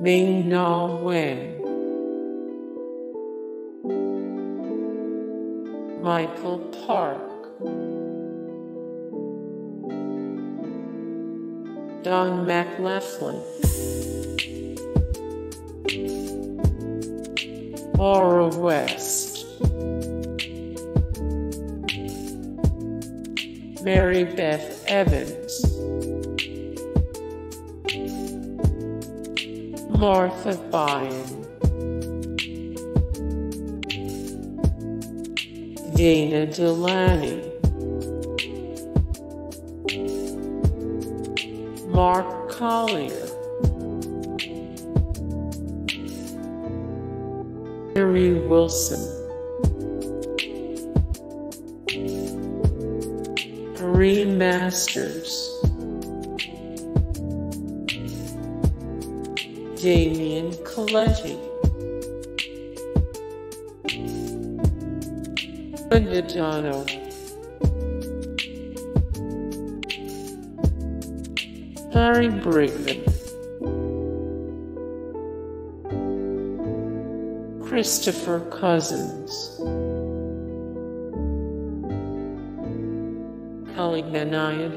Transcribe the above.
Ming Na Wen, Michael Park, Don MacLaughlin, Maura West, Mary Beth Evans. Martha Byrne, Dana Delany, Mark Collier, Marie Wilson, Marie Masters. Damien Colletti. Linda Dano. Larry Bryggman. Christopher Cousins. Kelley Menighan